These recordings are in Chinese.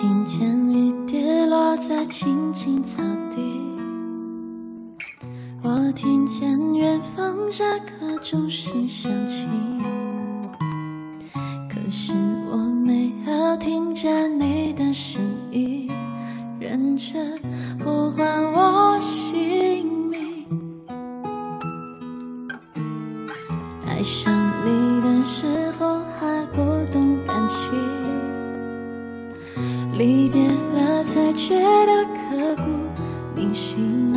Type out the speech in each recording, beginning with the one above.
听见雨滴落在青青草地，我听见远方下课钟声响起，可是我没有听见你的声音，认真呼唤我姓名。爱上离别了才觉得刻骨铭心，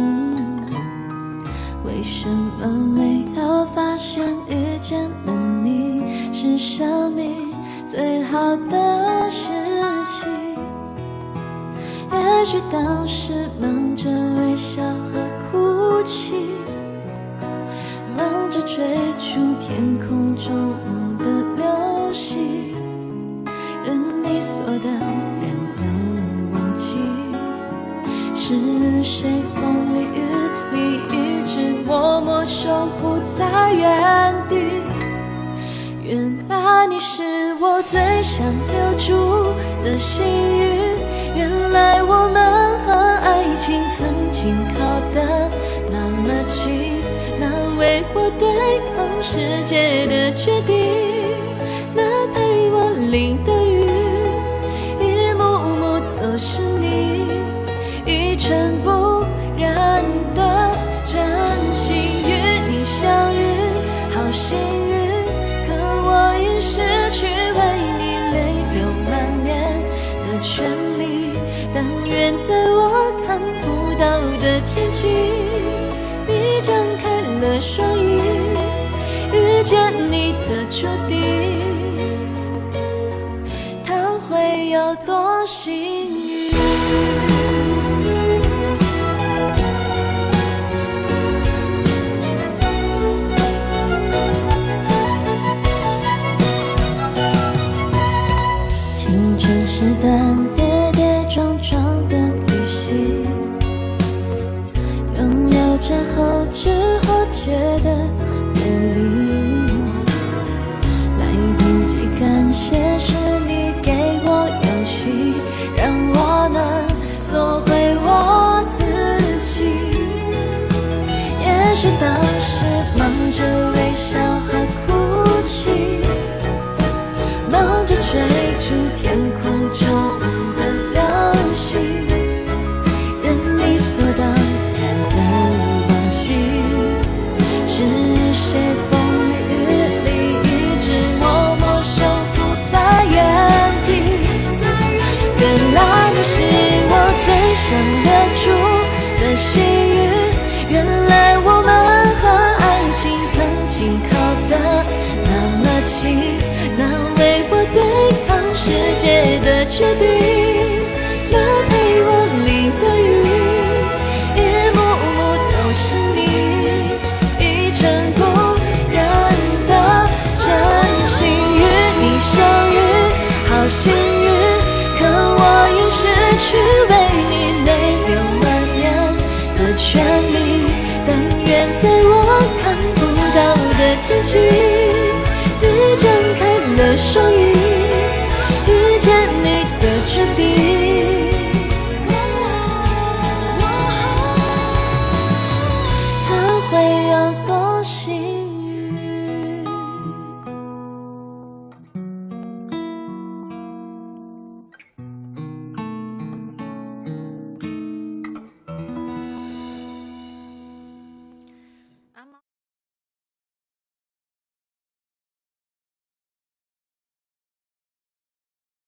为什么没有发现遇见了你是生命最好的事情？也许当时忙着微笑和哭泣，忙着追逐天空中的流星，任理所当是谁风里雨里一直默默守护在原地。原来你是我最想留住的幸运，原来我们和爱情曾经靠得那么近，那为我对抗世界的决定，那陪我淋的雨，一幕幕都是幸运。可我已失去为你泪流满面的权利，但愿在我看不到的天际，你张开了双翼，遇见你的注定，他会有多幸运？是段跌跌撞撞的旅行，拥有着后知后觉的美丽，来不及感谢是你给我勇气，让我能做回我自己。也许当时忙着微笑和最想留住的幸运，原来我们和爱情曾经靠得那么近。那为我对抗世界的决定，的天际。你张开了双翼，